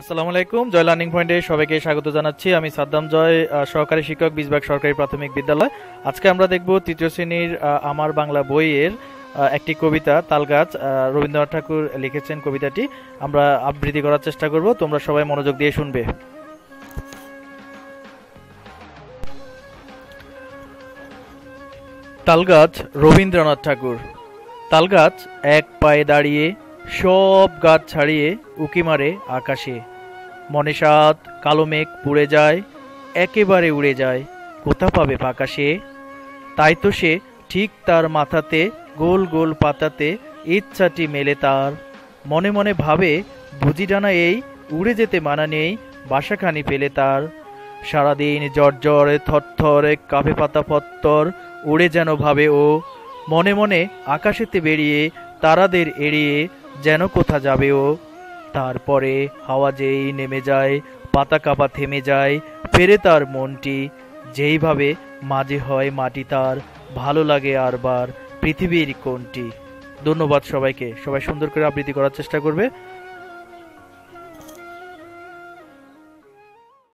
আসসালামু আলাইকুম, জয় লার্নিং পয়েন্টে সবাইকে স্বাগত জানাচ্ছি। আমি সাদ্দাম জয় সহকারী শিক্ষক বীজবাগ সরকারি প্রাথমিক বিদ্যালয়। আজকে আমরা দেখব তৃতীয় শ্রেণির আমার বাংলা বইয়ের একটি কবিতা তালগাছ রবীন্দ্রনাথ ঠাকুর লিখেছেন কবিতাটি। আমরা আবৃত্তি করার চেষ্টা করব, তোমরা সবাই মনোযোগ দিয়ে শুনবে। তালগাছ রবীন্দ্রনাথ ঠাকুর। তালগাছ এক পায়ে দাঁড়িয়ে সব গাছ ছাড়িয়ে উকি মারে আকাশে। মনে সাত কালো মেঘ পুড়ে যায়, একেবারে উড়ে যায়, কোথা পাবে পাকা সে? তাই তো সে ঠিক তার মাথাতে, গোল গোল পাতাতে ইচ্ছাটি মেলে তার। মনে মনে ভাবে বুঝি ডানা এই উড়ে যেতে মানা নেই, বাসাখানি পেলে তার। সারাদিন জ্বর থরথর কাফে পাতা পত্তর উড়ে যেন ভাবে ও। মনে মনে আকাশেতে বেরিয়ে, তারাদের এড়িয়ে যেন কোথা যাবে ও। তারপরে হাওয়া যেই নেমে যায়, পাতা কাপা থেমে যায়, ফেরে তার মনটি। যেইভাবে মাঝে হয় মাটি তার, ভালো লাগে আরবার পৃথিবীর কোনটি। ধন্যবাদ সবাইকে। সবাই সুন্দর করে আবৃত্তি করার চেষ্টা করবে।